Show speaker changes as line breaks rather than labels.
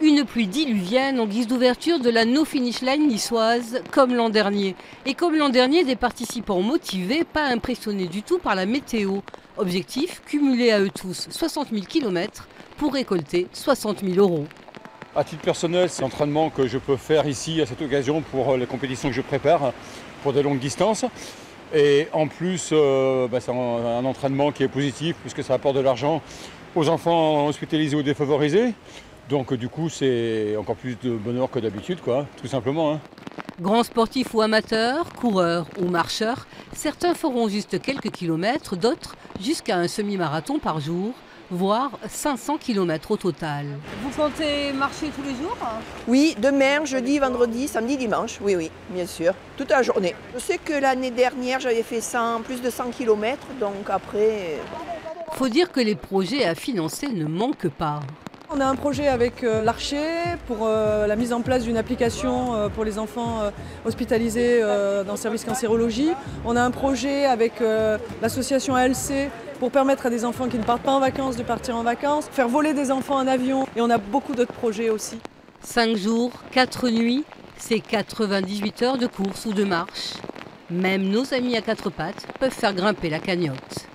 Une pluie diluvienne en guise d'ouverture de la No Finish Line niçoise, comme l'an dernier. Et comme l'an dernier, des participants motivés, pas impressionnés du tout par la météo. Objectif, cumuler à eux tous 60 000 km pour récolter 60 000 euros.
À titre personnel, c'est l'entraînement que je peux faire ici à cette occasion pour les compétitions que je prépare pour des longues distances. Et en plus, euh, bah, c'est un, entraînement qui est positif puisque ça apporte de l'argent aux enfants hospitalisés ou défavorisés. Donc du coup, c'est encore plus de bonheur que d'habitude, quoi, tout simplement. Hein.
Grands sportifs ou amateurs, coureurs ou marcheurs, certains feront juste quelques kilomètres, d'autres jusqu'à un semi-marathon par jour, voire 500 km au total.
Vous comptez marcher tous les jours?
Oui, demain, jeudi, vendredi, samedi, dimanche, oui, oui, bien sûr, toute la journée. Je sais que l'année dernière, j'avais fait 100, plus de 100 km, donc après...
Faut dire que les projets à financer ne manquent pas.
On a un projet avec euh, l'Archer pour euh, la mise en place d'une application euh, pour les enfants hospitalisés dans le service cancérologie. On a un projet avec l'association ALC pour permettre à des enfants qui ne partent pas en vacances de partir en vacances, faire voler des enfants en avion et on a beaucoup d'autres projets aussi.
5 jours, 4 nuits, c'est 98 heures de course ou de marche. Même nos amis à quatre pattes peuvent faire grimper la cagnotte.